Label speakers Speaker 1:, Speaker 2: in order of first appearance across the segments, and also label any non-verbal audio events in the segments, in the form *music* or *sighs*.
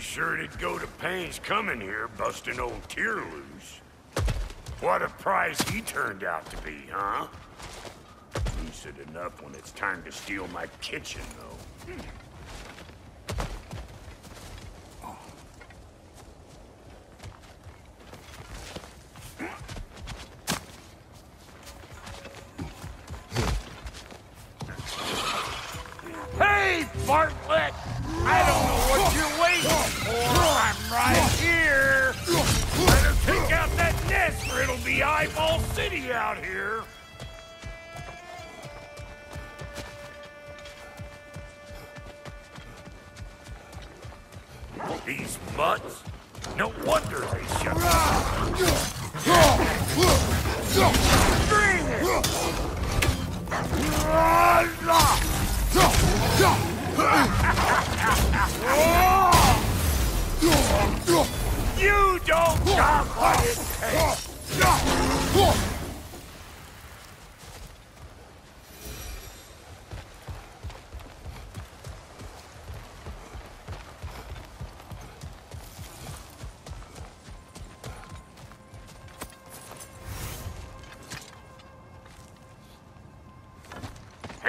Speaker 1: sure did go to pains coming here, busting old Tyr loose. What a prize he turned out to be, huh? Lucid enough when it's time to steal my kitchen, though. Hmm.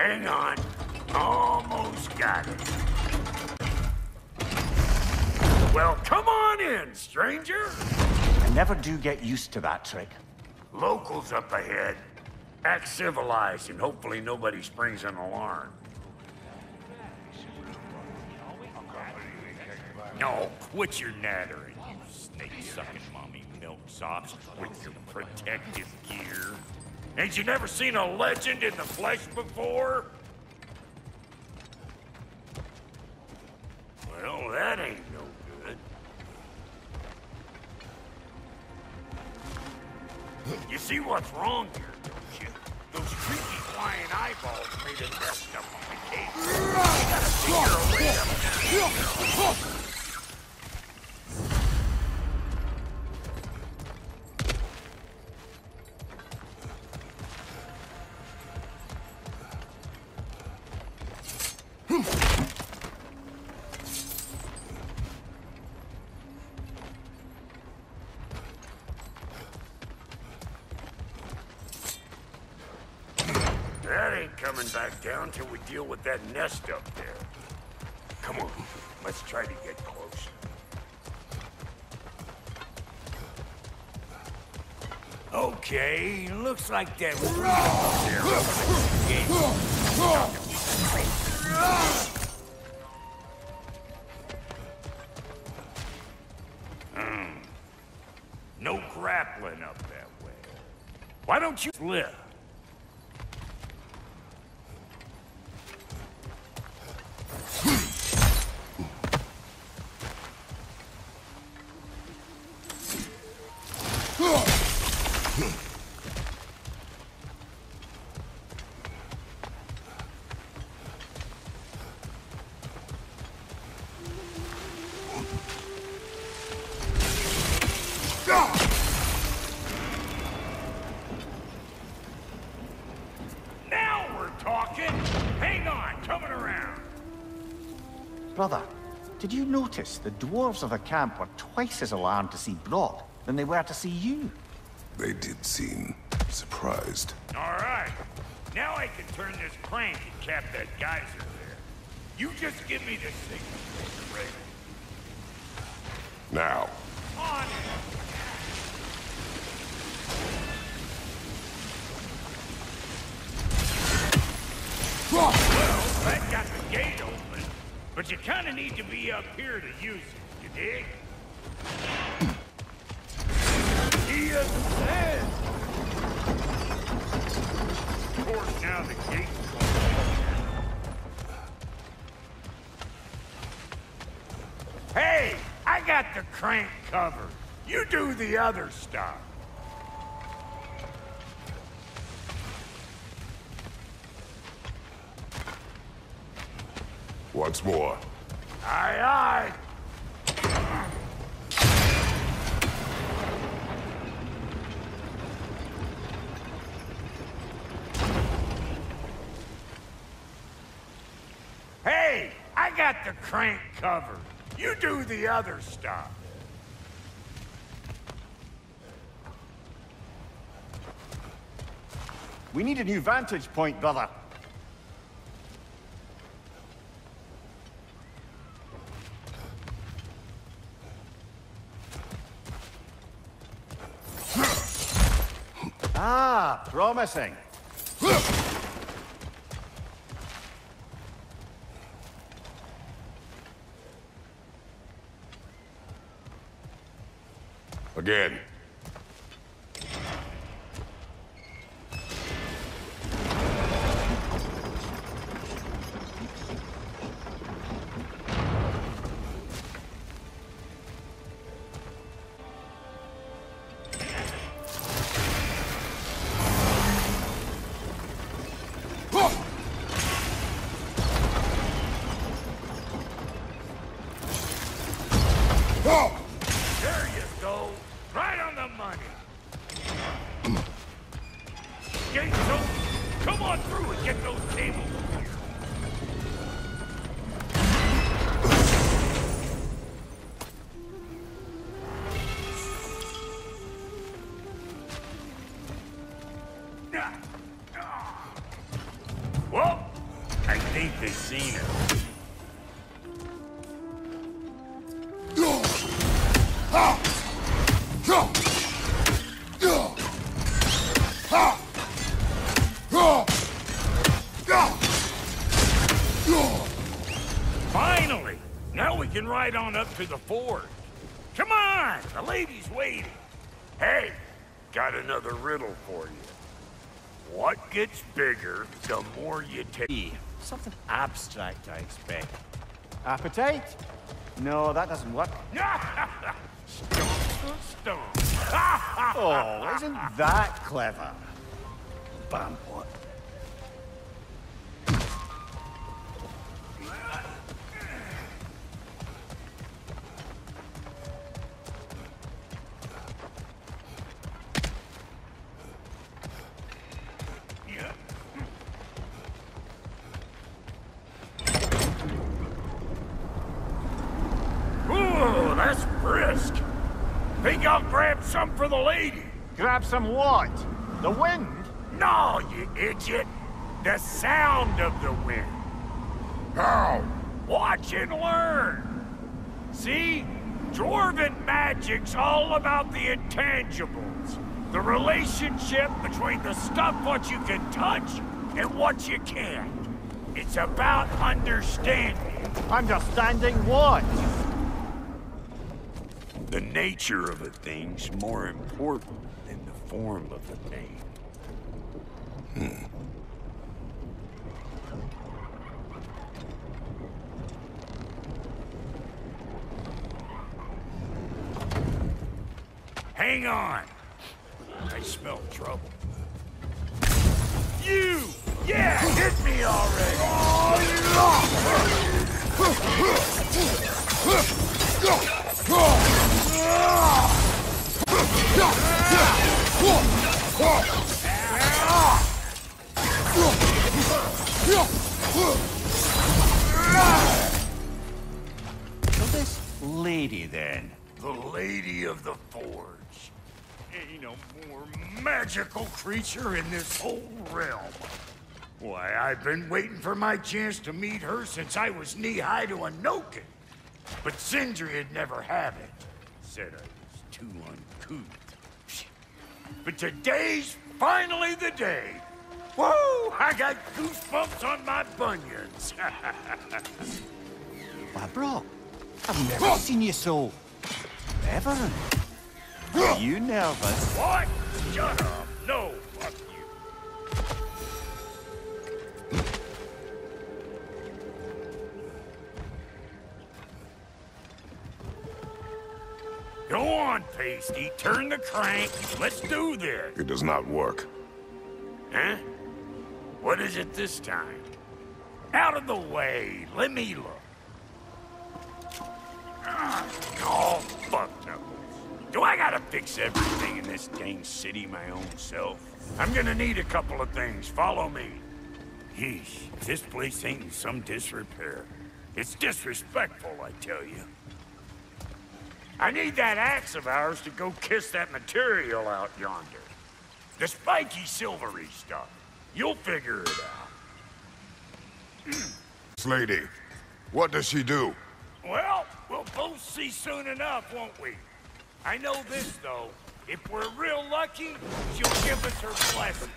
Speaker 1: Hang on. Almost got it. Well, come on in, stranger.
Speaker 2: I never do get used to that trick.
Speaker 1: Locals up ahead. Act civilized and hopefully nobody springs an alarm. No, quit your nattering, you snake-sucking mommy milksops with your protective gear. Ain't you never seen a legend in the flesh before? Well, that ain't no good. You see what's wrong That ain't coming back down till we deal with that nest up there. Come on, let's try to get close. Okay, looks like that. Hmm. No grappling up that way. Why don't you slip?
Speaker 2: Notice the dwarves of the camp were twice as alarmed to see Brok than they were to see you?
Speaker 3: They did seem surprised.
Speaker 1: All right. Now I can turn this crank and cap that geyser there. You just give me the signal when you're.
Speaker 3: Now,
Speaker 1: On it. Well, that got the gate open, but you kind of need to be up here to use it. You dig? He says. Of course, now the gate's Hey, I got the crank covered. You do the other stuff.
Speaker 3: Once more.
Speaker 1: Aye, aye. Hey, I got the crank covered. You do the other stuff.
Speaker 2: We need a new vantage point, brother. Promising.
Speaker 3: Again.
Speaker 1: On up to the fort. Come on! The lady's waiting. Hey, got another riddle for you. What gets bigger the more you take?
Speaker 2: Something abstract, I expect. Appetite? No, that doesn't work. *laughs*
Speaker 1: Stone, stone. *laughs*
Speaker 2: Oh, isn't that clever? Bam, what?
Speaker 1: The lady?
Speaker 2: Grab some what? The wind?
Speaker 1: No, you idiot. The sound of the wind.
Speaker 3: How?
Speaker 1: Watch and learn. See? Dwarven magic's all about the intangibles. The relationship between the stuff what you can touch and what you can't. It's about understanding.
Speaker 2: Understanding what?
Speaker 1: Nature of a thing's more important than the form of the thing. Hmm. Hang on. I smell trouble. You! Yeah, hit me already!
Speaker 2: Oh, So this lady, then.
Speaker 1: The Lady of the Forge. Ain't a more magical creature in this whole realm. Why, I've been waiting for my chance to meet her since I was knee-high to a Noken. But Sindri'd never have it. Said I was too uncouth. But today's finally the day. Whoa! I got goosebumps on my bunions. *laughs*
Speaker 2: Why, bro, I've never seen you so... reverent. Are you nervous?
Speaker 1: what? Shut up. No, fuck you. Go on, Pasty. Turn the crank. Let's do this.
Speaker 3: It does not work.
Speaker 1: Huh? What is it this time? Out of the way. Let me look. Ah, Oh, fuck no. Do I gotta fix everything in this dang city my own self? I'm gonna need a couple of things. Follow me. Yeesh, this place ain't in some disrepair. It's disrespectful, I tell you. I need that axe of ours to go kiss that material out yonder. The spiky silvery stuff. You'll figure it out.
Speaker 3: This lady, what does she do?
Speaker 1: Well, we'll both see soon enough, won't we? I know this, though. If we're real lucky, she'll give us her blessing.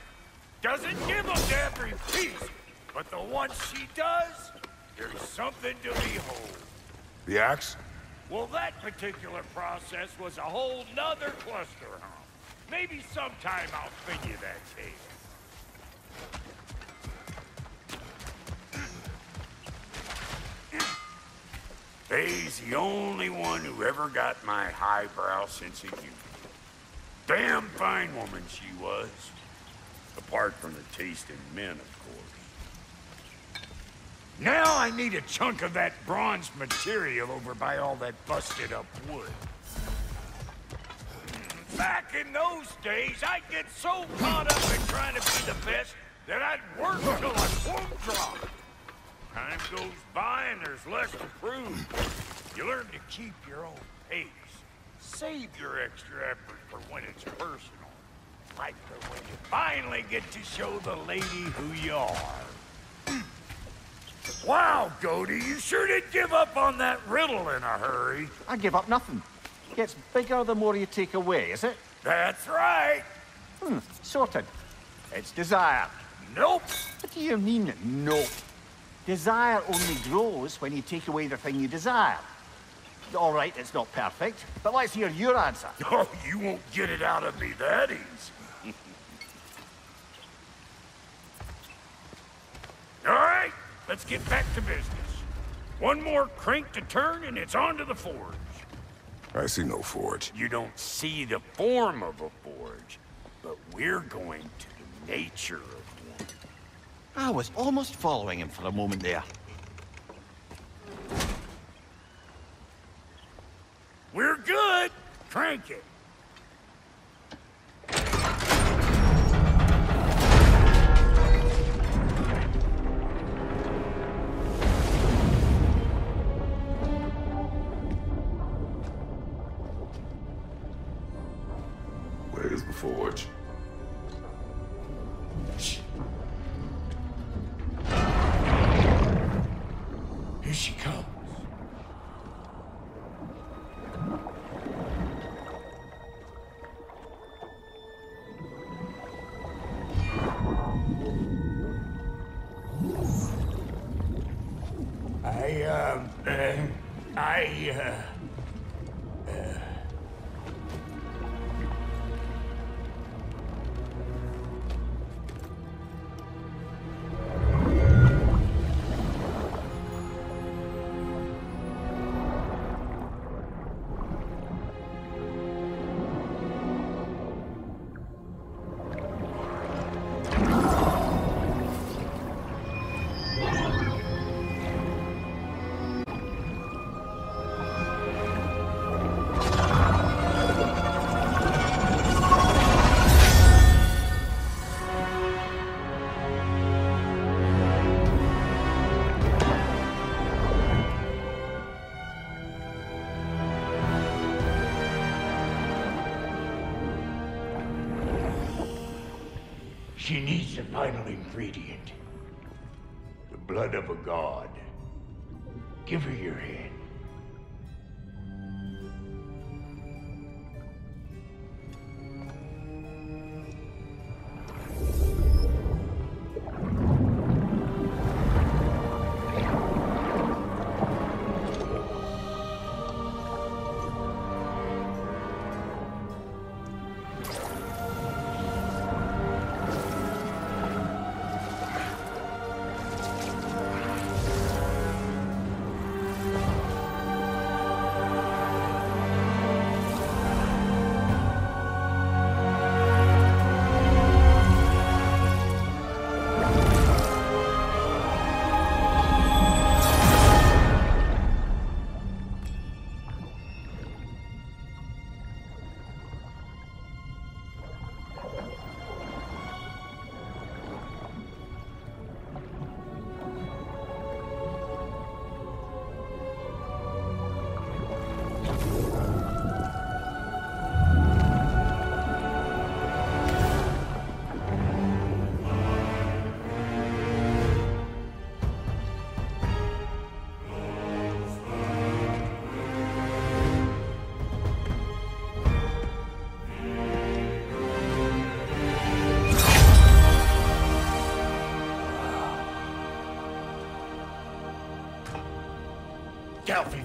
Speaker 1: Doesn't give them to every piece, but the ones she does, there's something to behold.
Speaker 3: The axe?
Speaker 1: Well, that particular process was a whole nother cluster hump. Maybe sometime I'll you that tale. Faye's the only one who ever got my highbrow sense of humor. Damn fine woman she was. Apart from the taste in men, of course. Now I need a chunk of that bronze material over by all that busted up wood. Back in those days, I'd get so caught up in trying to be the best that I'd work till I plumb drop. Time goes by and there's less to prove. You learn to keep your own pace. Save your extra effort for when it's personal. Like for when you finally get to show the lady who you are. Wow, Goody, you sure did give up on that riddle in a hurry.
Speaker 2: I give up nothing. It Gets bigger the more you take away, is it?
Speaker 1: That's right.
Speaker 2: Hmm, sorted. It's desire.
Speaker 1: Nope.
Speaker 2: What do you mean, no? Desire only grows when you take away the thing you desire. All right, it's not perfect, but let's hear your answer. *laughs*
Speaker 1: Oh, you won't get it out of me that easy. *laughs* All right, let's get back to business. One more crank to turn and it's on to the forge.
Speaker 3: I see no forge.
Speaker 1: You don't see the form of a forge, but we're going to the nature of one.
Speaker 2: I was almost following him for a moment there.
Speaker 1: We're good. Crank it. I, She needs the final ingredient. The blood of a god. Give her your hand.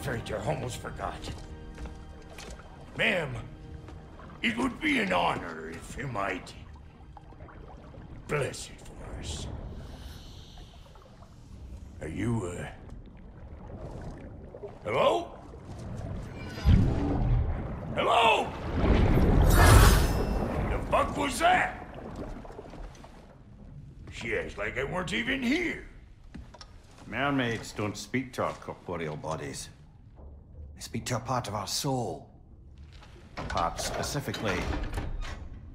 Speaker 1: I almost forgot. Ma'am, it would be an honor if you might bless it for us. Are you, uh... Hello? Hello? The fuck was that? She acts like I weren't even here.
Speaker 4: Mermaids don't speak to our corporeal bodies. They speak to a part of our soul. A part specifically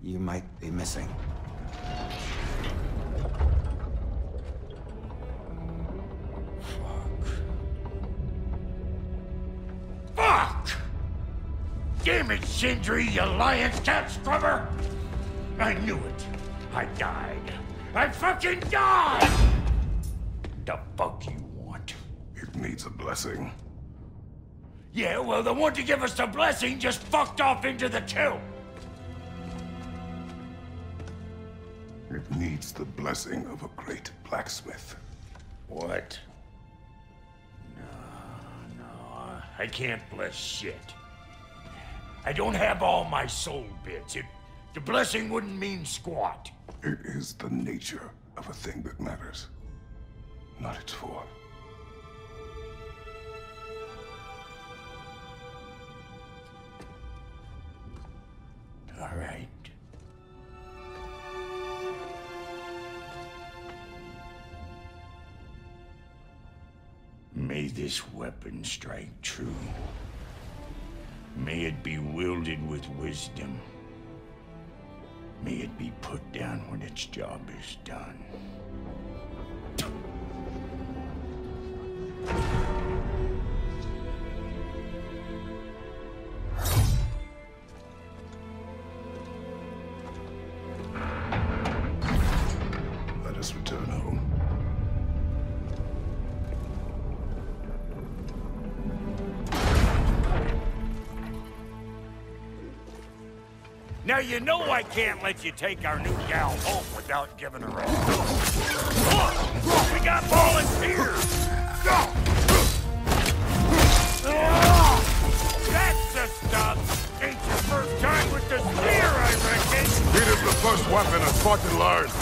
Speaker 4: you might be missing.
Speaker 1: Fuck! Fuck! Damn it, Sindri, you lion's cat scrubber! I knew it. I died. I fucking died! The fuck you want?
Speaker 3: It needs a blessing.
Speaker 1: Yeah, well, the one to give us the blessing just fucked off into the tomb.
Speaker 3: It needs the blessing of a great blacksmith.
Speaker 1: What? No, no, I can't bless shit. I don't have all my soul bits. It, the blessing wouldn't mean squat.
Speaker 3: It is the nature of a thing that matters, not its form.
Speaker 1: This weapon strike true. May it be wielded with wisdom. May it be put down when its job is done. Can't let you take our new gal home without giving her a Look! We got volunteers! That's the stuff! Ain't your first time with the spear, I reckon!
Speaker 3: It is the first weapon a Spartan learned.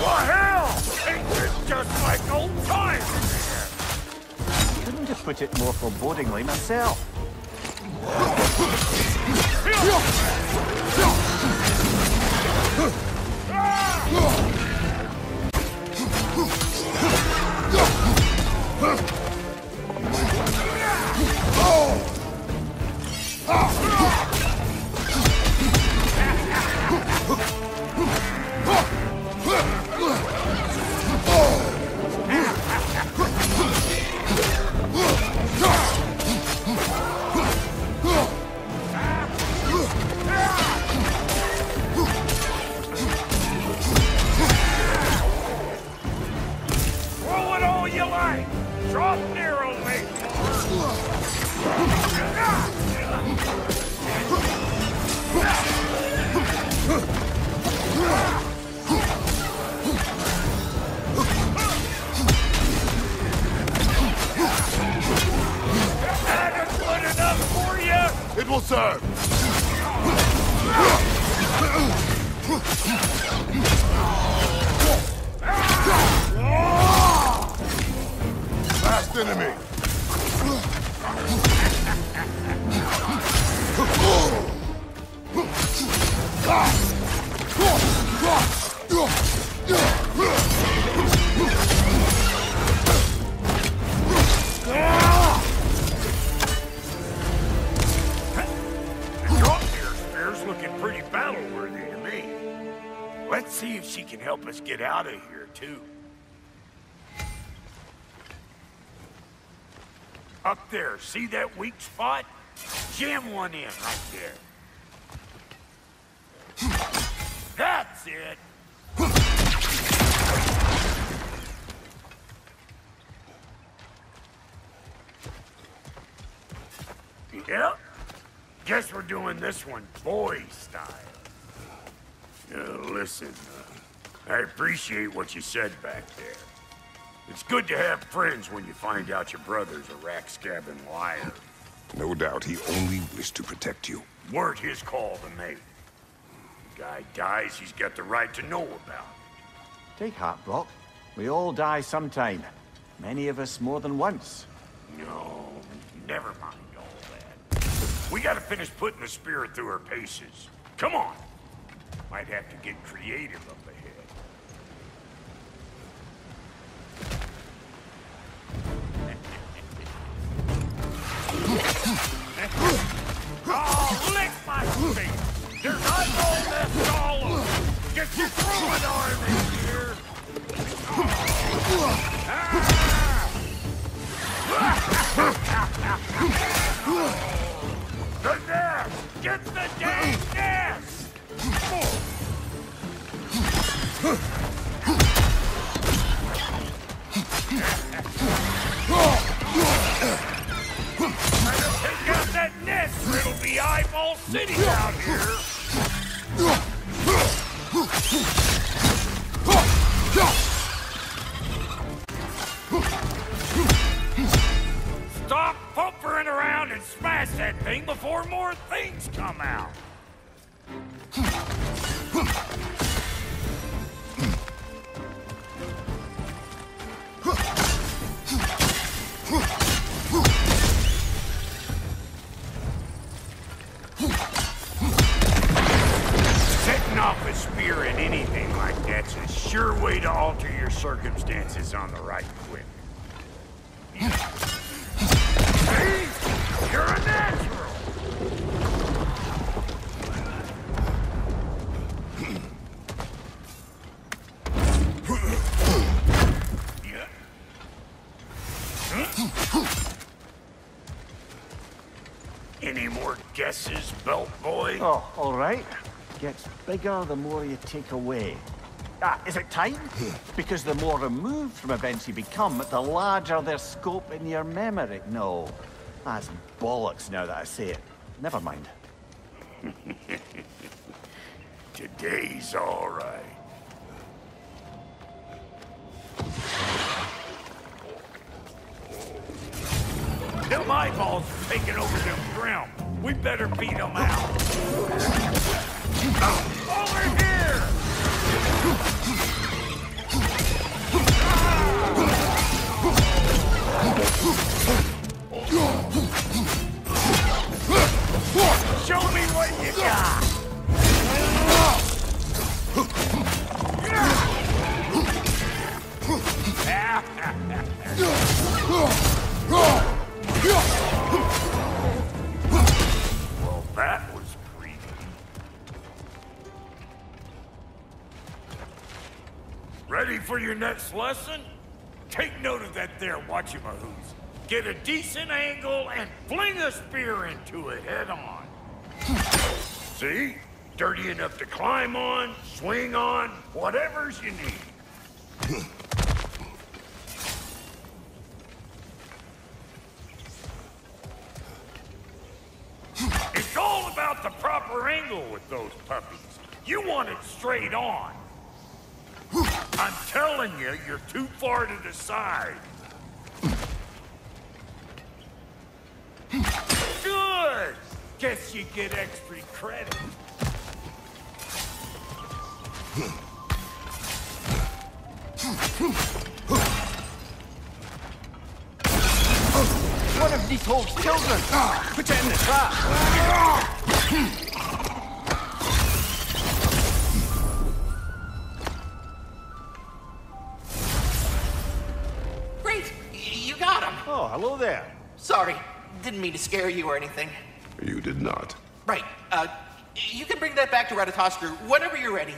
Speaker 1: Well, hell! Ain't this just like old times in here?
Speaker 2: Couldn't have put it more forebodingly myself.
Speaker 1: Throw
Speaker 3: enemy.
Speaker 1: Drop spear's looking pretty battle-worthy to me. Let's see if she can help us get out of here, too. Up there, see that weak spot? Jam one in right there. That's it! Yep. Guess we're doing this one boy style. Uh, listen, uh, I appreciate what you said back there. It's good to have friends when you find out your brother's a rack-scabbing liar.
Speaker 3: No doubt he only wished to protect you.
Speaker 1: Weren't his call to make. Guy dies, he's got the right to know about it.
Speaker 2: Take heart, Brok. We all die sometime. Many of us more than once.
Speaker 1: No, never mind all that. We gotta finish putting the spirit through her paces. Come on. Might have to get creative up ahead. Oh, lick my feet! There's eyeball left all over! Get your throwing arm in here! The nest! Get the dang nest! City out here! Boy?
Speaker 2: Oh, all right. Gets bigger the more you take away. Ah, is it time? because the more removed from events you become, the larger their scope in your memory. No, that's bollocks now that I say it. Never mind. *laughs*
Speaker 1: Today's all right. Them eyeballs are taking over them ground. We better beat them out. Over here! Ready for your next lesson? Take note of that there whatchamahoos. Get a decent angle and fling a spear into it head on. See? Dirty enough to climb on, swing on, whatever's you need. It's all about the proper angle with those puppies. You want it straight on. Telling you, you're too far to the side. Good! Guess you get extra credit.
Speaker 2: One of these hole's children! Put it in the trap! There.
Speaker 5: Sorry, didn't mean to scare you or anything.
Speaker 3: You did not.
Speaker 5: Right, uh, you can bring that back to Ratatoskr whenever you're ready.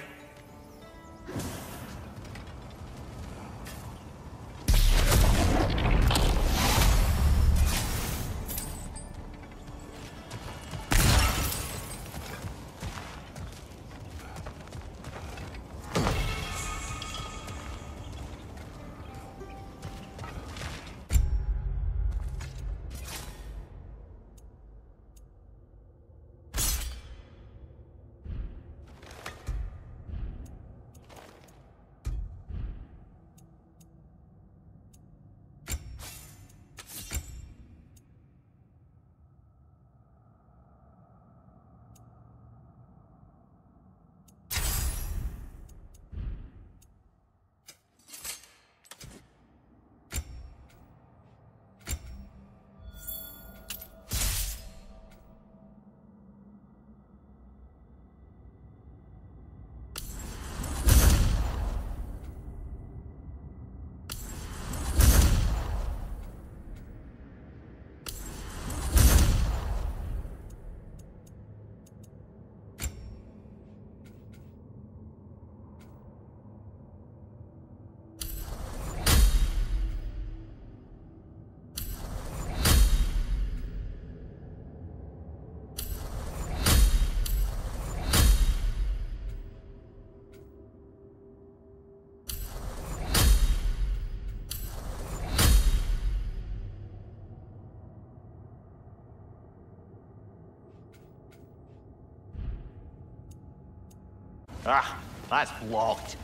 Speaker 2: Ah, that's locked.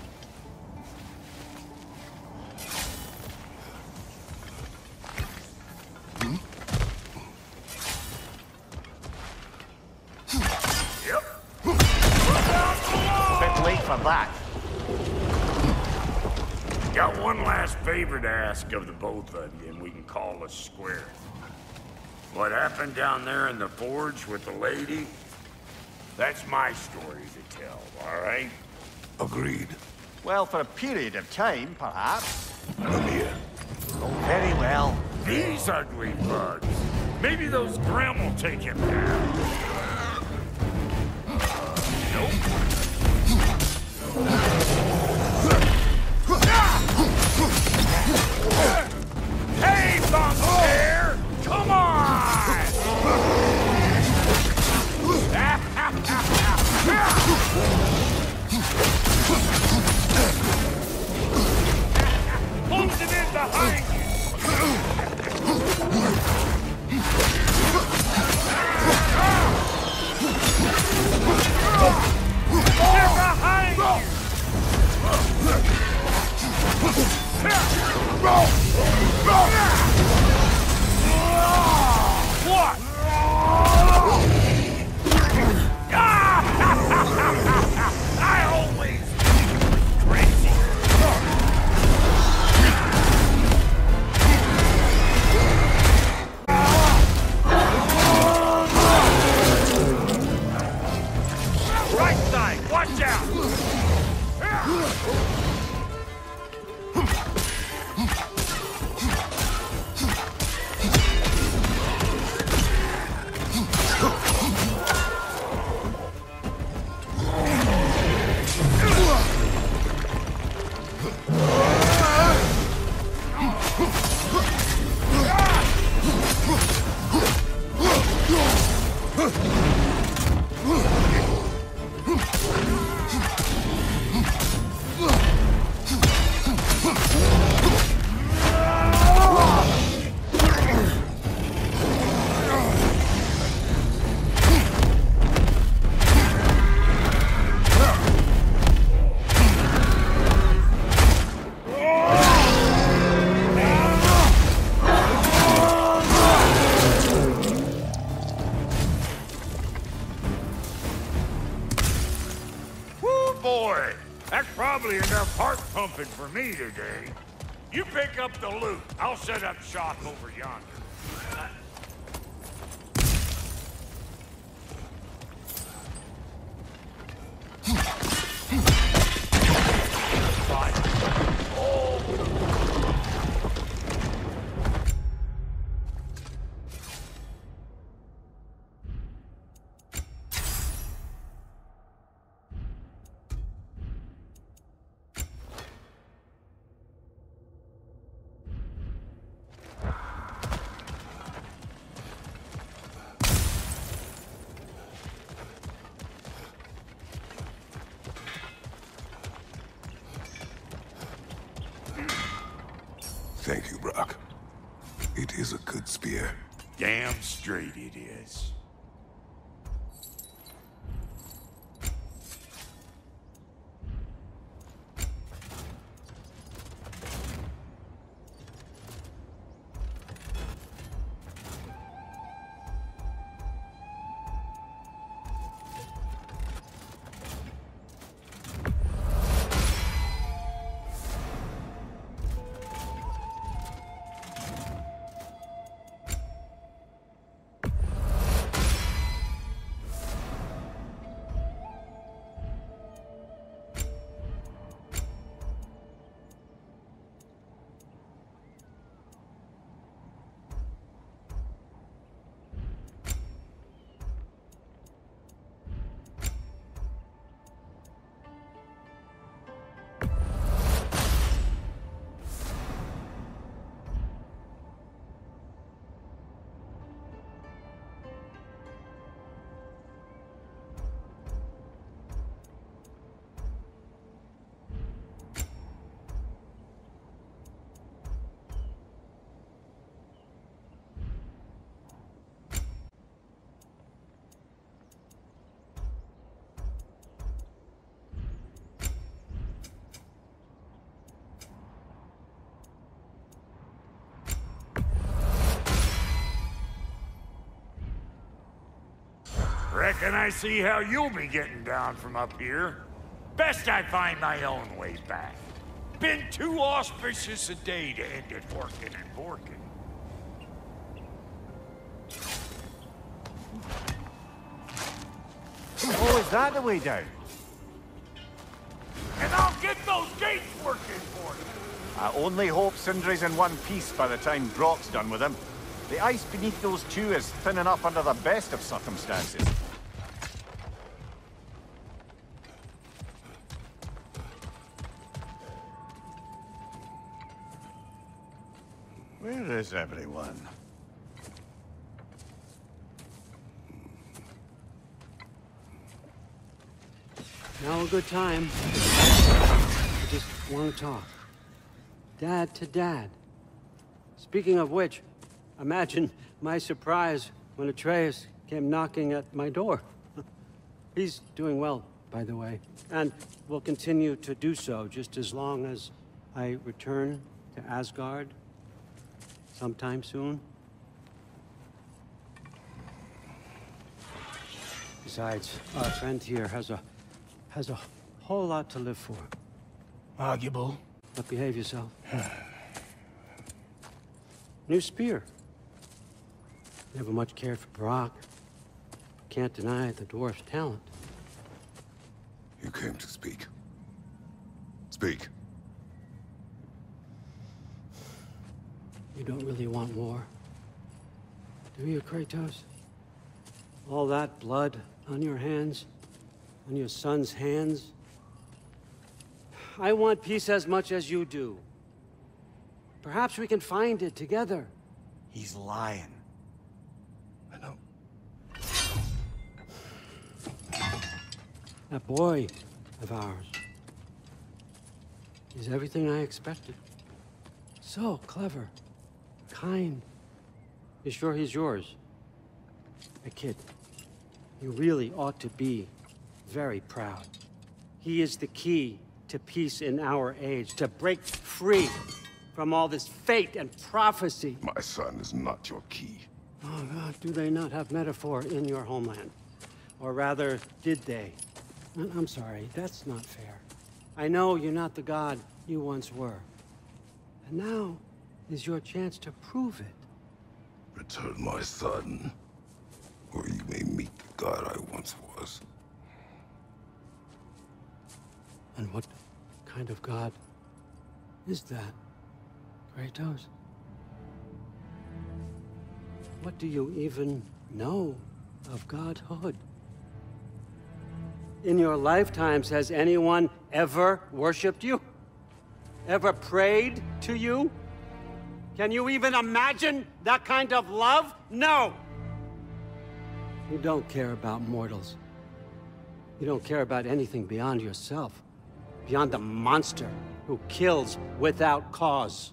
Speaker 1: Yep.
Speaker 2: Late for that.
Speaker 1: Got one last favor to ask of the both of you, and we can call us square. What happened down there in the forge with the lady? That's my story to tell, all right?
Speaker 3: Agreed.
Speaker 2: Well, for a period of time, perhaps.
Speaker 3: Mamiya.
Speaker 2: Oh, very well.
Speaker 1: These ugly bugs. Maybe those Grim will take him down. Nope. Hey, Thumbscare! Come on! Behind you! Heart pumping for me today. You pick up the loot. I'll set up shop over yonder. Reckon I see how you'll be getting down from up here. Best I find my own way back. Been too auspicious a day to end it working and working.
Speaker 2: Oh, is that the way down?
Speaker 1: And I'll get those gates working for you.
Speaker 2: I only hope Sindri's in one piece by the time Brok's done with him. The ice beneath those two is thin enough under the best of circumstances. Is everyone?
Speaker 6: Now a good time. I just want to talk. Dad to dad. Speaking of which, imagine my surprise when Atreus came knocking at my door. *laughs* He's doing well, by the way, and will continue to do so just as long as I return to Asgard sometime soon. Besides, our friend here has a has a whole lot to live for.
Speaker 7: Arguable.
Speaker 6: But behave yourself. *sighs* New spear. Never much cared for Brok. Can't deny the dwarf's talent.
Speaker 3: You came to speak. Speak.
Speaker 6: You don't really want war. Do you, Kratos? All that blood on your hands? On your son's hands? I want peace as much as you do. Perhaps we can find it together.
Speaker 2: He's lying.
Speaker 3: I know.
Speaker 6: That boy of ours. is everything I expected. So clever, kind. You sure he's yours? A kid. You really ought to be very proud. He is the key to peace in our age, to break free from all this fate and prophecy.
Speaker 3: My son is not your key.
Speaker 6: Oh, God, do they not have metaphor in your homeland? Or rather, did they? I'm sorry, that's not fair. I know you're not the god you once were. And now is your chance to prove it.
Speaker 3: Return my son, or you may meet the god I once was.
Speaker 6: And what kind of god is that, Kratos? What do you even know of godhood? In your lifetimes, has anyone ever worshipped you? Ever prayed to you? Can you even imagine that kind of love? No! You don't care about mortals. You don't care about anything beyond yourself. Beyond the monster who kills without cause.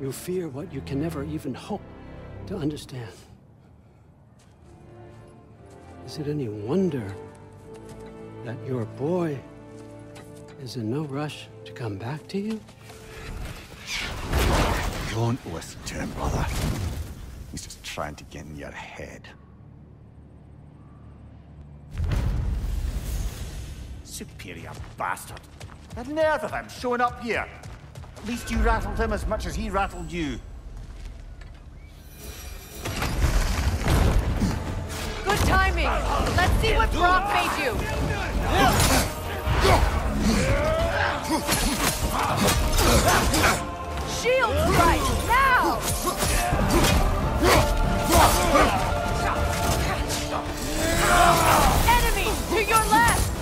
Speaker 6: You fear what you can never even hope to understand. Is it any wonder that your boy is in no rush to come back to you?
Speaker 2: Don't listen to him, brother. He's just trying to get in your head. Superior bastard. The nerve of him showing up here. At least you rattled him as much as he rattled you.
Speaker 8: Good timing. Let's see what Brok made you. *laughs* Shield strike now. Enemy to your left.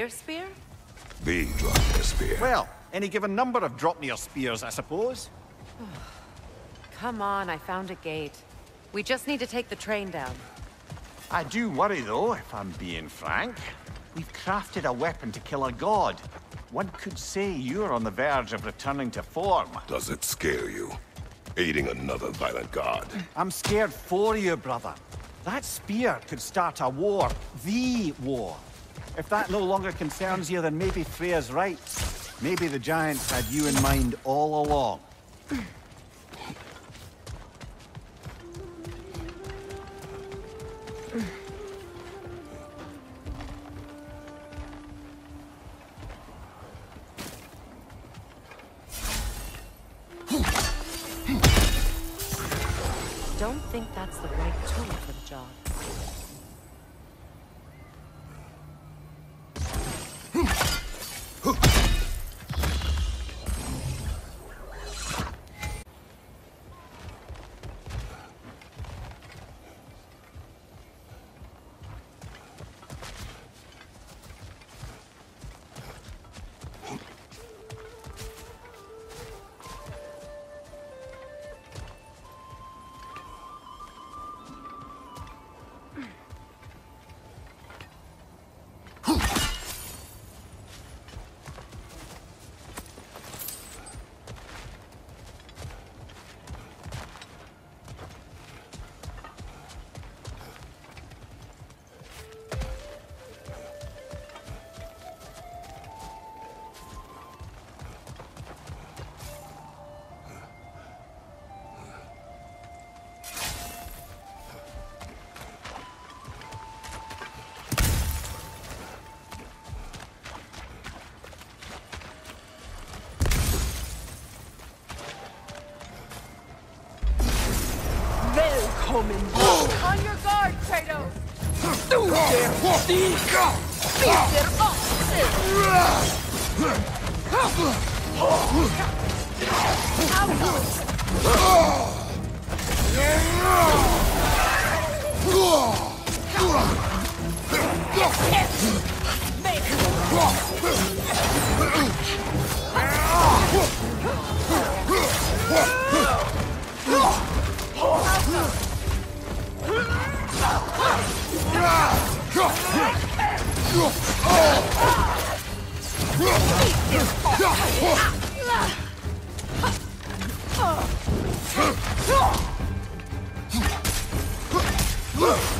Speaker 8: Near spear?
Speaker 3: The Draupnir Spear.
Speaker 2: Well, any given number of Draupnir spears, I suppose. *sighs*
Speaker 8: Come on, I found a gate. We just need to take the train down.
Speaker 2: I do worry, though, if I'm being frank. We've crafted a weapon to kill a god. One could say you're on the verge of returning to form.
Speaker 3: Does it scare you? Aiding another violent god.
Speaker 2: I'm scared for you, brother. That spear could start a war. The war. If that no longer concerns you, then maybe Freya's right. Maybe the Giants had you in mind all along.
Speaker 8: Don't think that's the right tool for the job. woman. On your guard, Kratos! Du der Sieger! Wir der Ochse! Make Look!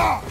Speaker 8: Stop!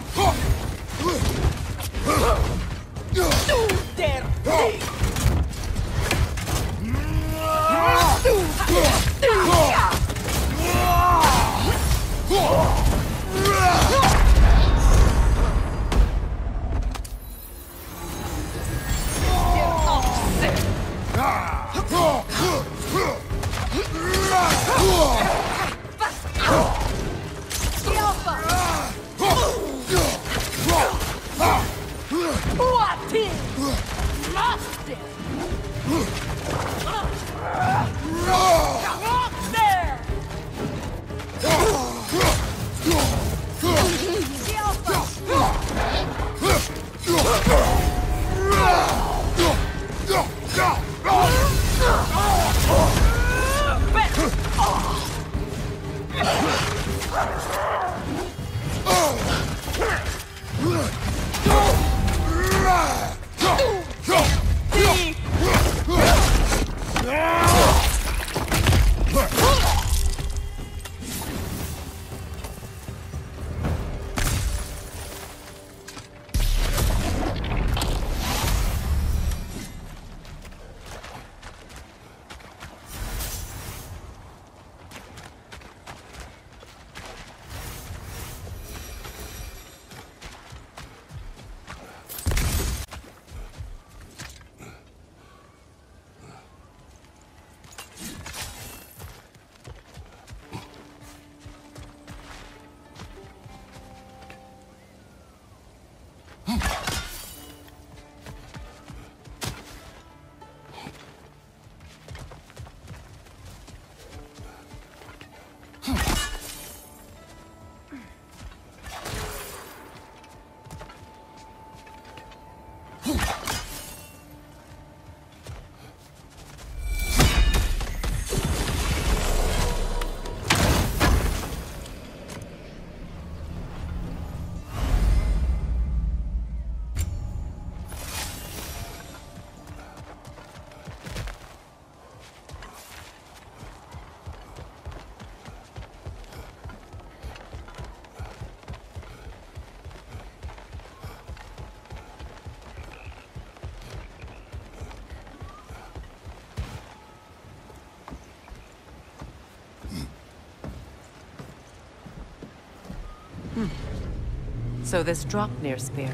Speaker 9: So this Draupnir spear.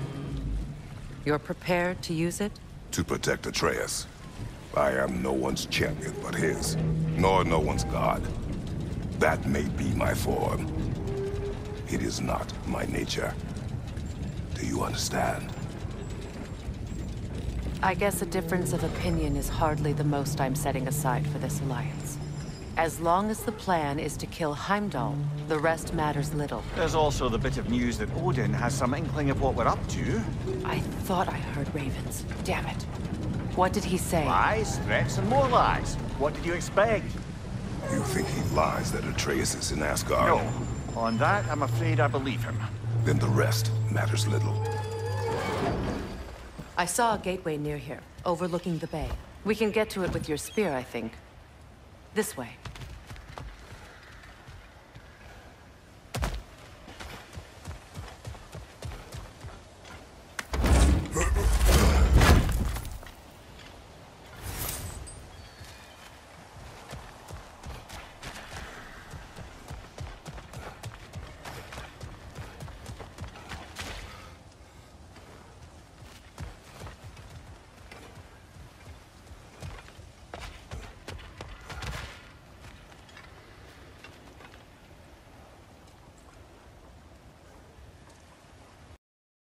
Speaker 9: You're prepared to use it?
Speaker 3: To protect Atreus. I am no one's champion but his, nor no one's god. That may be my form. It is not my nature. Do you understand?
Speaker 9: I guess a difference of opinion is hardly the most I'm setting aside for this alliance. As long as the plan is to kill Heimdall, the rest matters little.
Speaker 2: There's also the bit of news that Odin has some inkling of what we're up to.
Speaker 9: I thought I heard ravens. Damn it. What did he say?
Speaker 2: Lies, threats, and more lies. What did you expect?
Speaker 3: You think he lies that Atreus is in Asgard?
Speaker 2: No. On that, I'm afraid I believe him.
Speaker 3: Then the rest matters little.
Speaker 9: I saw a gateway near here, overlooking the bay. We can get to it with your spear, I think. This way.